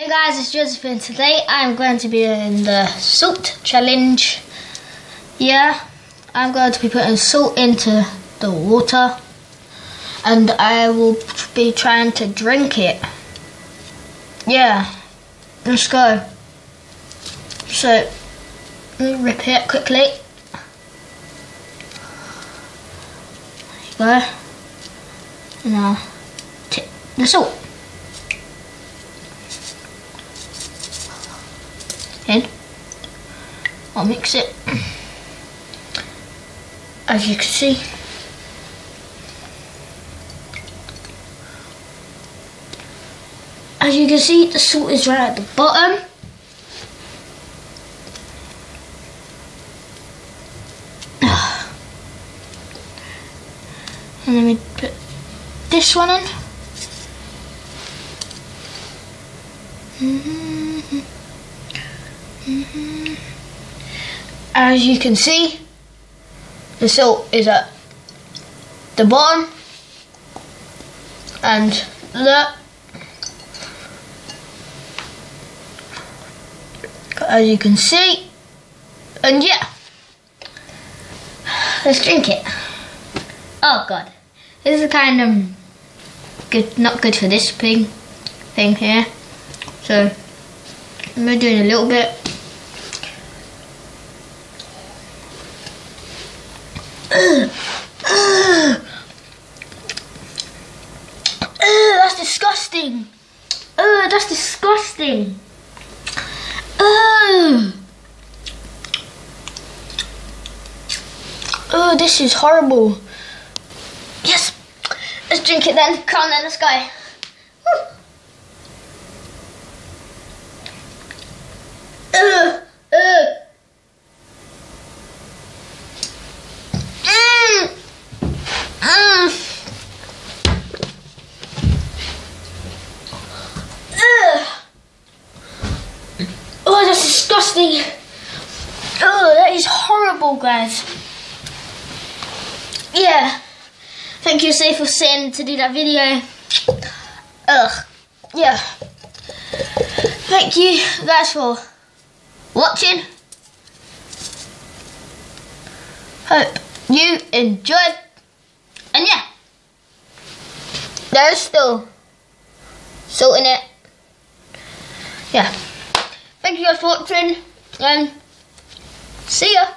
Hey guys, it's Josephine. Today I'm going to be in the salt challenge. Yeah, I'm going to be putting salt into the water and I will be trying to drink it. Yeah, let's go. So, let me rip it quickly. There you go. Now, tip the salt. In. I'll mix it. As you can see. As you can see, the salt is right at the bottom. And then we put this one in. Mm -hmm. Mm-hmm. As you can see, the salt is at the bottom and look, as you can see, and yeah, let's drink it. Oh god, this is kind of good, not good for this thing, thing here. So I'm doing a little bit. Ugh. Ugh. that's disgusting. Ugh, that's disgusting. Ugh. Oh, this is horrible. Yes. Let's drink it then. Come on then, let's go. Ugh. Ugh. Oh, that's disgusting. Oh, that is horrible, guys. Yeah. Thank you, Safe, for saying to do that video. Ugh. Yeah. Thank you, guys, for watching. Hope you enjoyed. And yeah. There's still salt in it. Yeah. Thank you guys for watching and see ya.